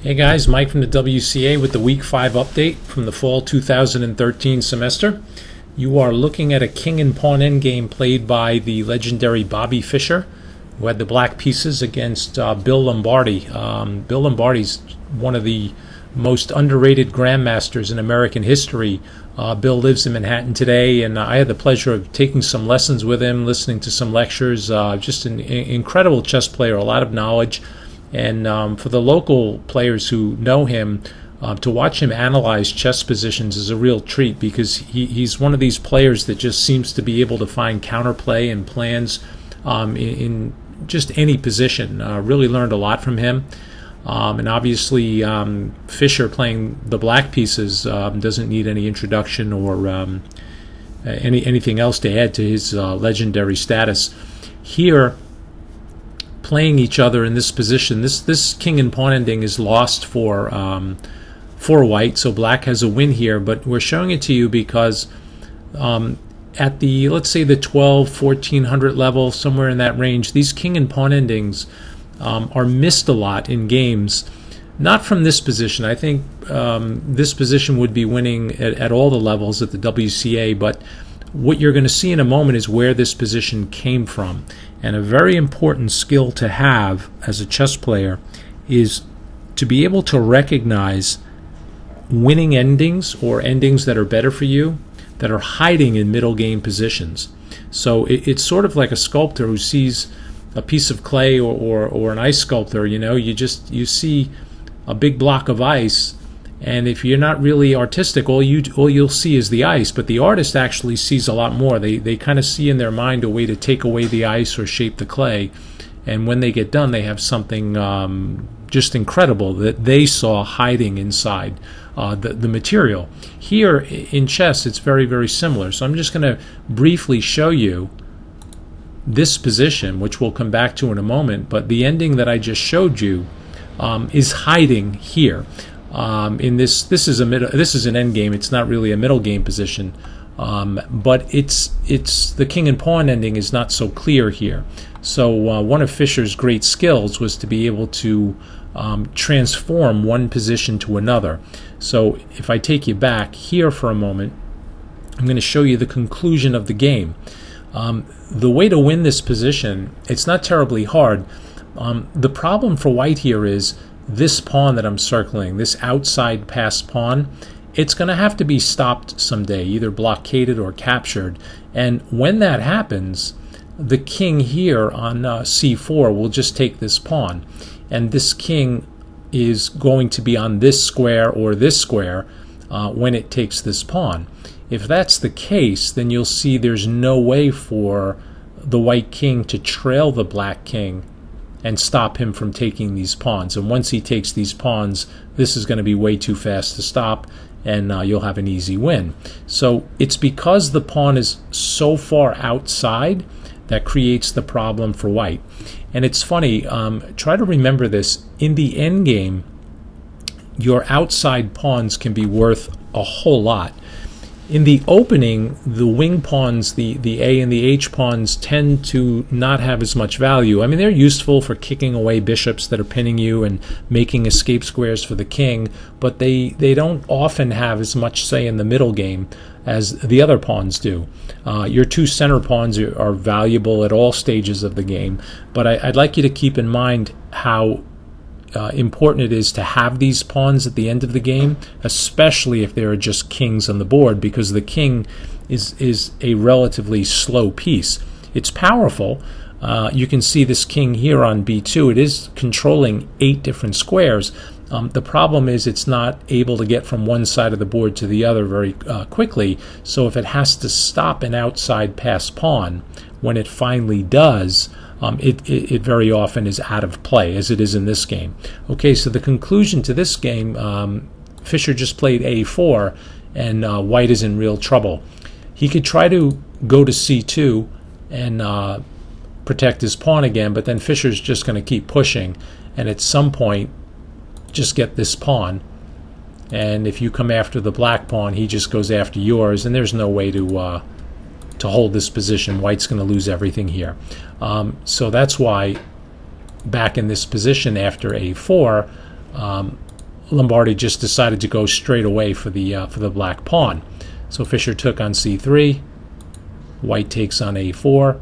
Hey guys, Mike from the WCA with the Week 5 update from the fall 2013 semester. You are looking at a king and pawn endgame played by the legendary Bobby Fischer, who had the black pieces against uh, Bill Lombardy. Um, Bill Lombardy's one of the most underrated grandmasters in American history. Uh, Bill lives in Manhattan today, and I had the pleasure of taking some lessons with him, listening to some lectures. Uh, just an, an incredible chess player, a lot of knowledge. And um, for the local players who know him, uh, to watch him analyze chess positions is a real treat because he, he's one of these players that just seems to be able to find counterplay and plans um, in, in, just any position. Uh, really learned a lot from him. Um, and obviously, um, Fischer playing the black pieces um, doesn't need any introduction or um, any anything else to add to his uh, legendary status. Here, playing each other in this position. This this king and pawn ending is lost for um, for white, so black has a win here. But we're showing it to you because um, at the let's say the 12 1400 level, somewhere in that range, these king and pawn endings um, are missed a lot in games. Not from this position. I think um, this position would be winning at, at all the levels at the WCA, but what you're going to see in a moment is where this position came from. And a very important skill to have as a chess player is to be able to recognize winning endings or endings that are better for you that are hiding in middle game positions. So it, it's sort of like a sculptor who sees a piece of clay or, or, or an ice sculptor, you know, you just you see a big block of ice and if you're not really artistic, all you all you'll see is the ice. But the artist actually sees a lot more. They they kind of see in their mind a way to take away the ice or shape the clay. And when they get done, they have something um, just incredible that they saw hiding inside uh, the the material. Here in chess, it's very very similar. So I'm just going to briefly show you this position, which we'll come back to in a moment. But the ending that I just showed you um, is hiding here. Um, in this, this is a mid, this is an end game. It's not really a middle game position, um, but it's it's the king and pawn ending is not so clear here. So uh, one of Fischer's great skills was to be able to um, transform one position to another. So if I take you back here for a moment, I'm going to show you the conclusion of the game. Um, the way to win this position, it's not terribly hard. Um, the problem for white here is this pawn that I'm circling, this outside pass pawn, it's going to have to be stopped someday, either blockaded or captured. And when that happens, the king here on uh, c4 will just take this pawn. And this king is going to be on this square or this square uh, when it takes this pawn. If that's the case, then you'll see there's no way for the white king to trail the black king and stop him from taking these pawns. And once he takes these pawns, this is going to be way too fast to stop, and uh, you'll have an easy win. So it's because the pawn is so far outside that creates the problem for white. And it's funny, um, try to remember this. In the end game, your outside pawns can be worth a whole lot in the opening, the wing pawns, the, the A and the H pawns, tend to not have as much value. I mean, they're useful for kicking away bishops that are pinning you and making escape squares for the king, but they, they don't often have as much say in the middle game as the other pawns do. Uh, your two center pawns are, valuable at all stages of the game, but I, I'd like you to keep in mind how uh, important it is to have these pawns at the end of the game, especially if there are just kings on the board, because the king is is a relatively slow piece. It's powerful. Uh, you can see this king here on b2. It is controlling eight different squares. Um, the problem is it's not able to get from one side of the board to the other very uh, quickly. So if it has to stop an outside pass pawn, when it finally does, um, it, it, it, very often is out of play, as it is in this game. Okay, so the conclusion to this game, um, Fischer just played a4, and uh, White is in real trouble. He could try to go to c2 and uh, protect his pawn again, but then Fischer's just going to keep pushing, and at some point, just get this pawn. And if you come after the black pawn, he just goes after yours, and there's no way to uh, to hold this position. White's going to lose everything here. Um, so that's why back in this position after a4, um, Lombardy just decided to go straight away for the uh, for the black pawn. So Fischer took on c3, white takes on a4,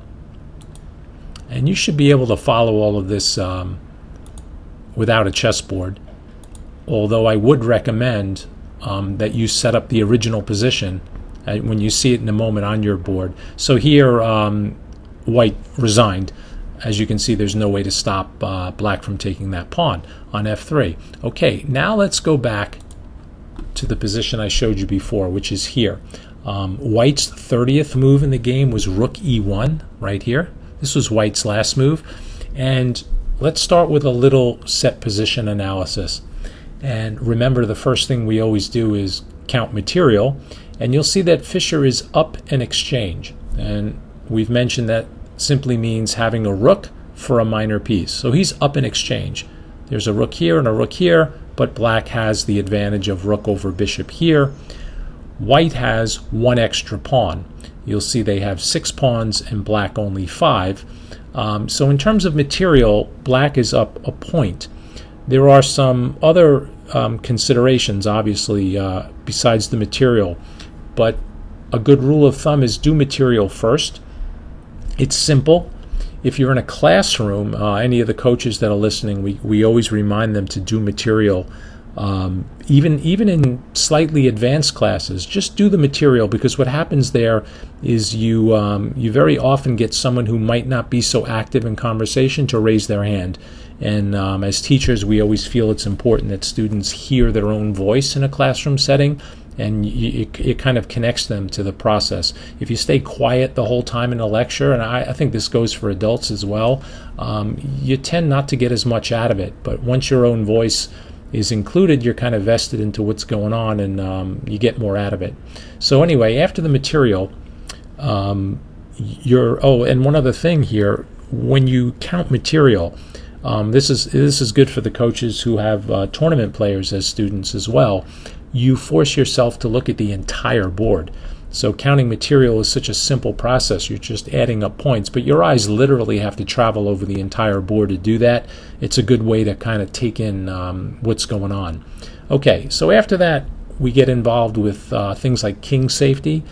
and you should be able to follow all of this um, without a chessboard. Although I would recommend um, that you set up the original position uh, when you see it in a moment on your board. So here, um, white resigned. As you can see, there's no way to stop uh, black from taking that pawn on f3. Okay, now let's go back to the position I showed you before, which is here. Um, white's 30th move in the game was rook e1, right here. This was white's last move. And let's start with a little set position analysis. And remember, the first thing we always do is count material. And you'll see that Fischer is up an exchange. And we've mentioned that simply means having a rook for a minor piece. So he's up in exchange. There's a rook here and a rook here, but black has the advantage of rook over bishop here. White has one extra pawn. You'll see they have six pawns and black only five. Um, so in terms of material, black is up a point. There are some other um, considerations, obviously, uh, besides the material, but a good rule of thumb is do material first it's simple. If you're in a classroom, uh, any of the coaches that are listening, we, we always remind them to do material. Um, even even in slightly advanced classes, just do the material because what happens there is you um, you very often get someone who might not be so active in conversation to raise their hand. And um, as teachers, we always feel it's important that students hear their own voice in a classroom setting and it, it, kind of connects them to the process. If you stay quiet the whole time in a lecture, and I, I think this goes for adults as well, um, you tend not to get as much out of it. But once your own voice is included, you're kind of vested into what's going on and um, you get more out of it. So, anyway, after the material, um, you're, oh, and one other thing here when you count material, um, this is this is good for the coaches who have uh, tournament players as students as well you force yourself to look at the entire board. So counting material is such a simple process. You're just adding up points, but your eyes literally have to travel over the entire board to do that. It's a good way to kind of take in um, what's going on. Okay, so after that, we get involved with uh, things like king safety.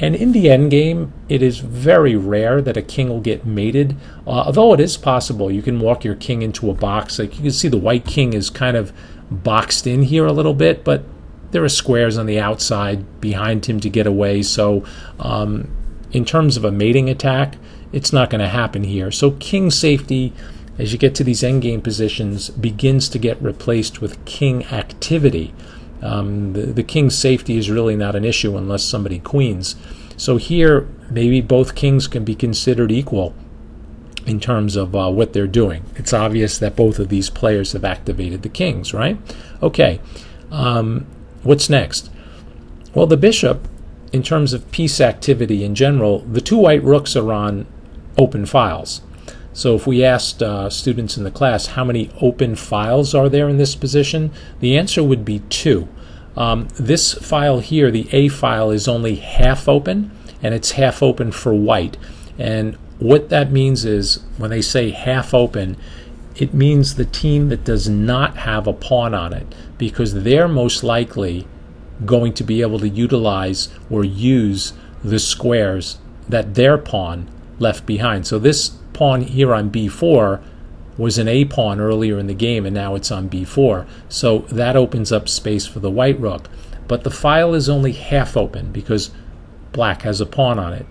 And in the end game, it is very rare that a king will get mated. Uh, although it is possible, you can walk your king into a box. Like you can see, the white king is kind of boxed in here a little bit, but there are squares on the outside behind him to get away. So, um, in terms of a mating attack, it's not going to happen here. So, king safety, as you get to these endgame positions, begins to get replaced with king activity. Um, the, the king's safety is really not an issue unless somebody queens. So, here, maybe both kings can be considered equal in terms of uh, what they're doing. It's obvious that both of these players have activated the kings, right? Okay. Um, What's next? Well, the bishop, in terms of piece activity in general, the two white rooks are on open files. So if we asked uh, students in the class how many open files are there in this position, the answer would be two. Um, this file here, the A file, is only half open, and it's half open for white. And what that means is when they say half open, it means the team that does not have a pawn on it because they're most likely going to be able to utilize or use the squares that their pawn left behind. So this pawn here on b4 was an a pawn earlier in the game and now it's on b4. So that opens up space for the white rook. But the file is only half open because black has a pawn on it.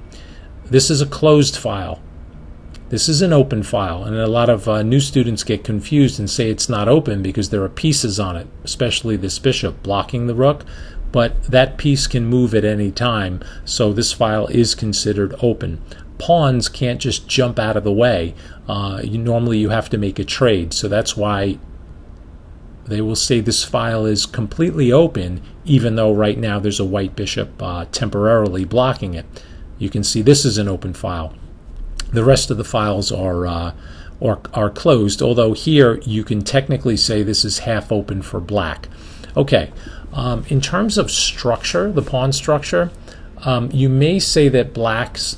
This is a closed file. This is an open file, and a lot of uh, new students get confused and say it's not open because there are pieces on it, especially this bishop blocking the rook. But that piece can move at any time, so this file is considered open. Pawns can't just jump out of the way. Uh, you, normally, you have to make a trade, so that's why they will say this file is completely open, even though right now there's a white bishop uh, temporarily blocking it. You can see this is an open file. The rest of the files are, uh, are, are closed, although here you can technically say this is half open for black. Okay, um, in terms of structure, the pawn structure, um, you may say that black's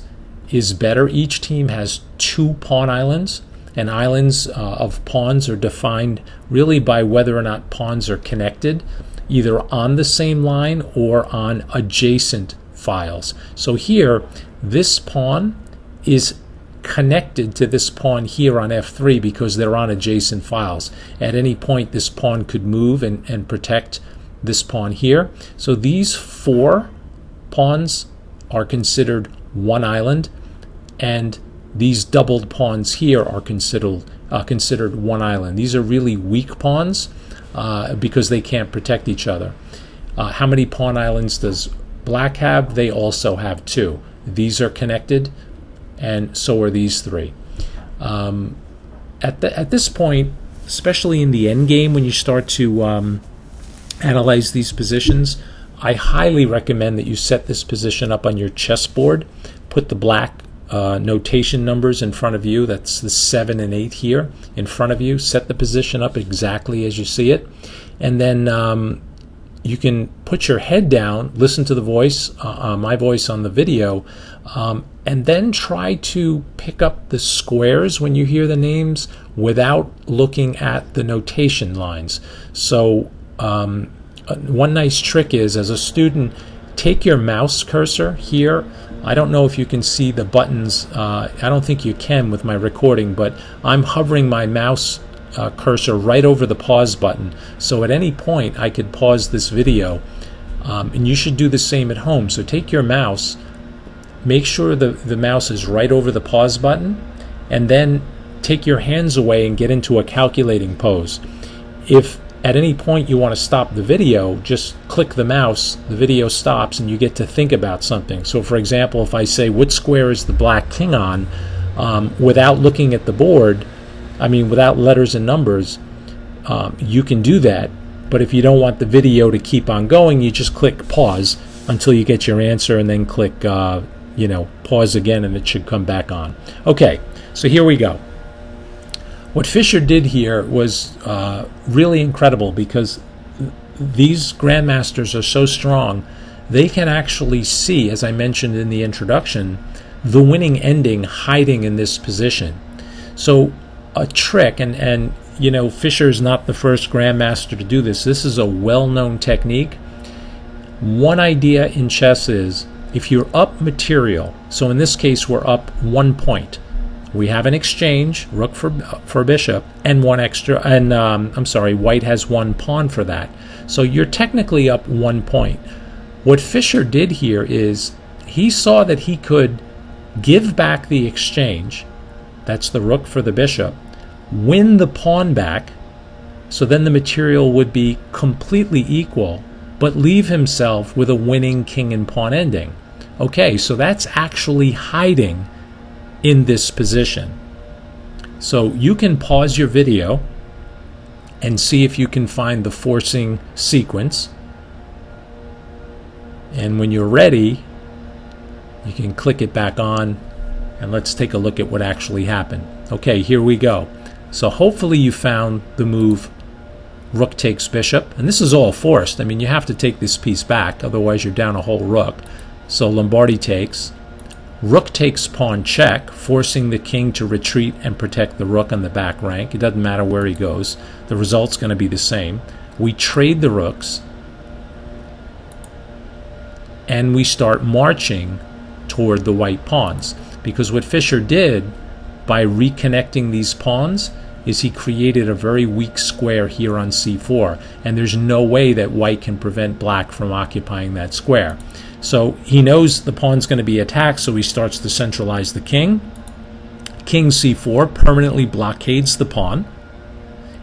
is better. Each team has two pawn islands, and islands uh, of pawns are defined really by whether or not pawns are connected, either on the same line or on adjacent files. So here, this pawn is connected to this pawn here on F3 because they're on adjacent files. At any point, this pawn could move and, and protect this pawn here. So these four pawns are considered one island, and these doubled pawns here are considered uh, considered one island. These are really weak pawns uh, because they can't protect each other. Uh, how many pawn islands does black have? They also have two. These are connected, and so are these three. Um, at the, at this point, especially in the end game, when you start to um, analyze these positions, I highly recommend that you set this position up on your chessboard. Put the black uh, notation numbers in front of you. That's the 7 and 8 here in front of you. Set the position up exactly as you see it. And then um, you can put your head down, listen to the voice, uh, uh, my voice on the video, um, and then try to pick up the squares when you hear the names without looking at the notation lines. So, um, uh, one nice trick is as a student, take your mouse cursor here I don't know if you can see the buttons. Uh, I don't think you can with my recording, but I'm hovering my mouse uh, cursor right over the pause button. So at any point, I could pause this video. Um, and you should do the same at home. So take your mouse, make sure the, the mouse is right over the pause button, and then take your hands away and get into a calculating pose. If at any point you want to stop the video, just click the mouse, the video stops, and you get to think about something. So, for example, if I say, What square is the black king on? Um, without looking at the board, I mean, without letters and numbers, um, you can do that. But if you don't want the video to keep on going, you just click pause until you get your answer and then click, uh, you know, pause again and it should come back on. Okay, so here we go. What Fischer did here was uh, really incredible because these grandmasters are so strong, they can actually see, as I mentioned in the introduction, the winning ending hiding in this position. So, a trick, and, and you know, Fischer is not the first grandmaster to do this. This is a well known technique. One idea in chess is if you're up material, so in this case, we're up one point we have an exchange, rook for for bishop, and one extra. And um, I'm sorry, white has one pawn for that. So you're technically up one point. What Fischer did here is he saw that he could give back the exchange. That's the rook for the bishop. Win the pawn back. So then the material would be completely equal, but leave himself with a winning king and pawn ending. Okay, so that's actually hiding in this position. So you can pause your video and see if you can find the forcing sequence. And when you're ready, you can click it back on and let's take a look at what actually happened. Okay, here we go. So hopefully you found the move rook takes bishop. And this is all forced. I mean, you have to take this piece back, otherwise you're down a whole rook. So Lombardy takes. Rook takes pawn check, forcing the king to retreat and protect the rook on the back rank. It doesn't matter where he goes, the result's going to be the same. We trade the rooks, and we start marching toward the white pawns. Because what Fischer did by reconnecting these pawns is he created a very weak square here on c4, and there's no way that white can prevent black from occupying that square. So he knows the pawn's going to be attacked, so he starts to centralize the king. King c4 permanently blockades the pawn.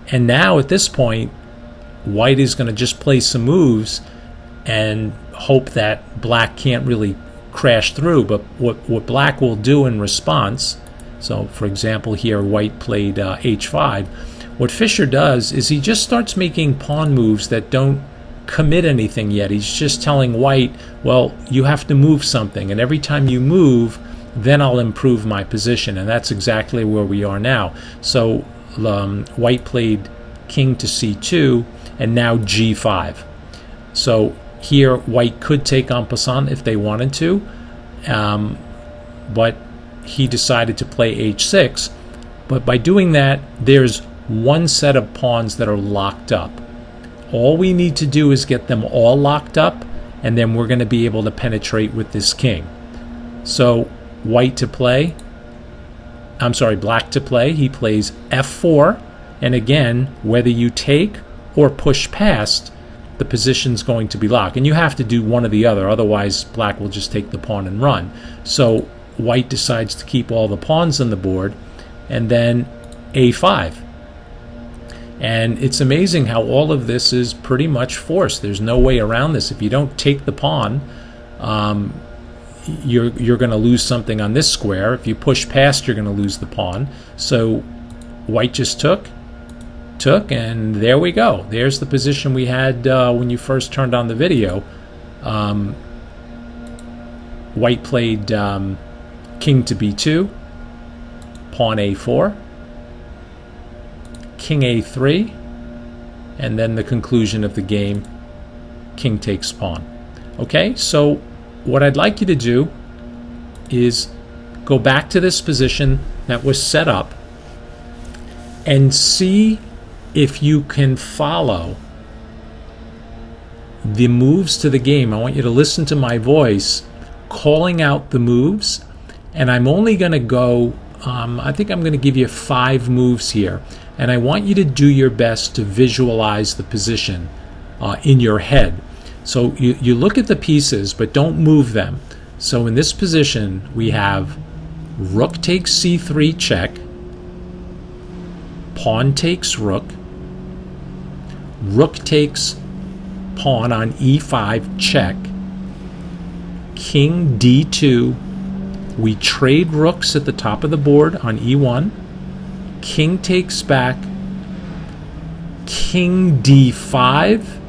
And now at this point, white is going to just play some moves and hope that black can't really crash through. But what, what black will do in response, so for example, here white played uh, h5. What Fischer does is he just starts making pawn moves that don't commit anything yet. He's just telling White, well, you have to move something. And every time you move, then I'll improve my position. And that's exactly where we are now. So um, White played king to c2 and now g5. So here, White could take en passant if they wanted to. Um, but he decided to play h6. But by doing that, there's one set of pawns that are locked up. All we need to do is get them all locked up, and then we're going to be able to penetrate with this king. So, white to play. I'm sorry, black to play. He plays f4. And again, whether you take or push past, the position's going to be locked. And you have to do one or the other, otherwise, black will just take the pawn and run. So, white decides to keep all the pawns on the board, and then a5. And it's amazing how all of this is pretty much forced. There's no way around this. If you don't take the pawn, um, you're you're going to lose something on this square. If you push past, you're going to lose the pawn. So white just took, took, and there we go. There's the position we had uh, when you first turned on the video. Um, white played um, king to b2, pawn a4, king a3, and then the conclusion of the game, king takes pawn. Okay, so what I'd like you to do is go back to this position that was set up and see if you can follow the moves to the game. I want you to listen to my voice calling out the moves, and I'm only going to go, um, I think I'm going to give you five moves here. And I want you to do your best to visualize the position uh, in your head. So you, you look at the pieces, but don't move them. So in this position, we have rook takes c3 check, pawn takes rook, rook takes pawn on e5 check, king d2. We trade rooks at the top of the board on e1 king takes back, king d5,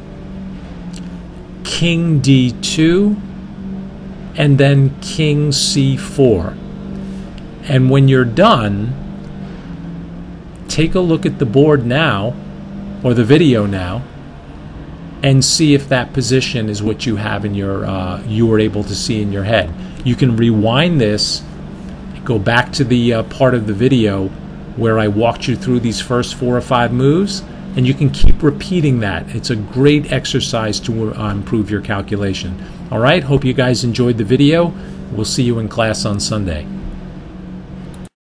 king d2, and then king c4. And when you're done, take a look at the board now, or the video now, and see if that position is what you have in your uh, you were able to see in your head. You can rewind this, go back to the uh, part of the video where I walked you through these first four or five moves, and you can keep repeating that. It's a great exercise to uh, improve your calculation. All right, hope you guys enjoyed the video. We'll see you in class on Sunday.